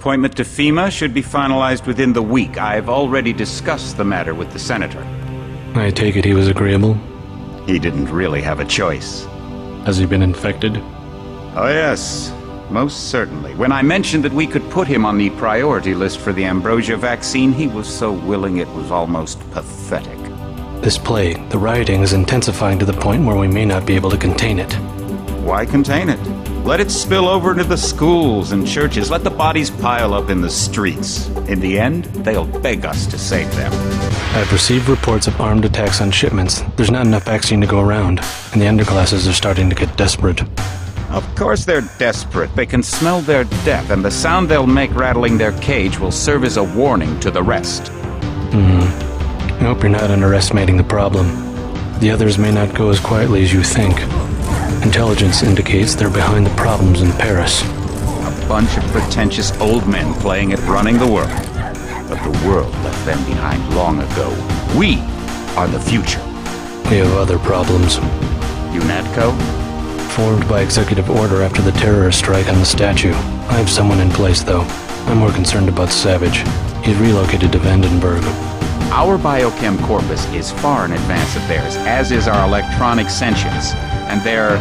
appointment to FEMA should be finalized within the week. I've already discussed the matter with the Senator. I take it he was agreeable. He didn't really have a choice. Has he been infected? Oh, yes. Most certainly. When I mentioned that we could put him on the priority list for the ambrosia vaccine, he was so willing it was almost pathetic. This plague, the rioting is intensifying to the point where we may not be able to contain it. Why contain it? Let it spill over into the schools and churches. Let the bodies pile up in the streets. In the end, they'll beg us to save them. I've received reports of armed attacks on shipments. There's not enough vaccine to go around, and the underclasses are starting to get desperate. Of course they're desperate. They can smell their death, and the sound they'll make rattling their cage will serve as a warning to the rest. Hmm. I hope you're not underestimating the problem. The others may not go as quietly as you think. Intelligence indicates they're behind the problems in Paris. A bunch of pretentious old men playing at running the world. But the world left them behind long ago. We are the future. We have other problems. UNATCO? Formed by executive order after the terrorist strike on the statue. I have someone in place, though. I'm more concerned about Savage. He's relocated to Vandenberg. Our biochem corpus is far in advance of theirs, as is our electronic sentience, and their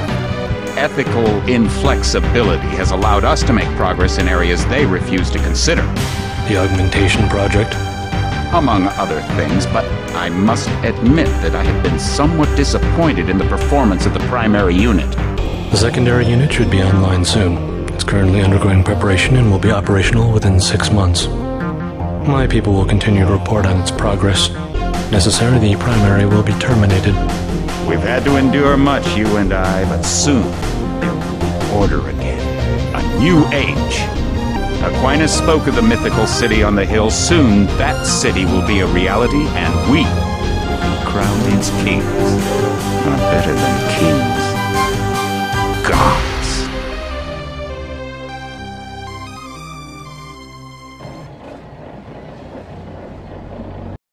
ethical inflexibility has allowed us to make progress in areas they refuse to consider. The augmentation project? Among other things, but I must admit that I have been somewhat disappointed in the performance of the primary unit. The secondary unit should be online soon. It's currently undergoing preparation and will be operational within six months. My people will continue to report on its progress. Necessary, the primary will be terminated. We've had to endure much, you and I, but soon there will be order again. A new age. Aquinas spoke of the mythical city on the hill. Soon that city will be a reality, and we will be crowned kings. Not better than kings. God.